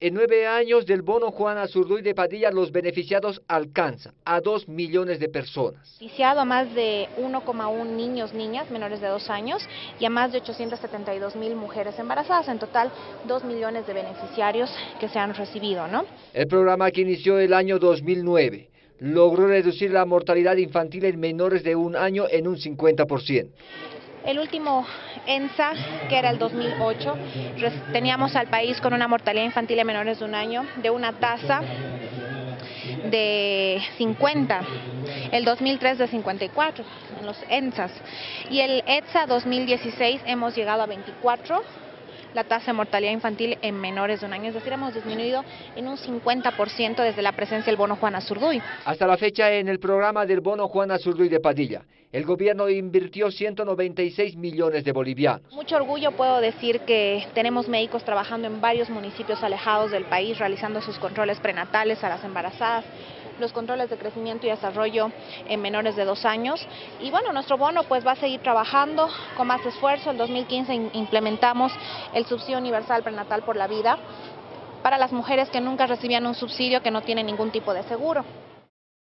En nueve años del bono Juana Azurduy de Padilla, los beneficiados alcanzan a dos millones de personas. Beneficiado a más de 1,1 niños, niñas menores de dos años y a más de 872 mil mujeres embarazadas. En total, dos millones de beneficiarios que se han recibido, ¿no? El programa que inició el año 2009 logró reducir la mortalidad infantil en menores de un año en un 50%. El último ENSA, que era el 2008, teníamos al país con una mortalidad infantil de menores de un año de una tasa de 50, el 2003 de 54 en los ENSAs y el ETSA 2016 hemos llegado a 24 la tasa de mortalidad infantil en menores de un año, es decir, hemos disminuido en un 50% desde la presencia del bono Juana Zurduy. Hasta la fecha en el programa del bono Juana Zurduy de Padilla, el gobierno invirtió 196 millones de bolivianos. Mucho orgullo puedo decir que tenemos médicos trabajando en varios municipios alejados del país, realizando sus controles prenatales a las embarazadas, los controles de crecimiento y desarrollo en menores de dos años. Y bueno, nuestro bono pues va a seguir trabajando con más esfuerzo. En 2015 implementamos el subsidio universal prenatal por la vida para las mujeres que nunca recibían un subsidio que no tienen ningún tipo de seguro.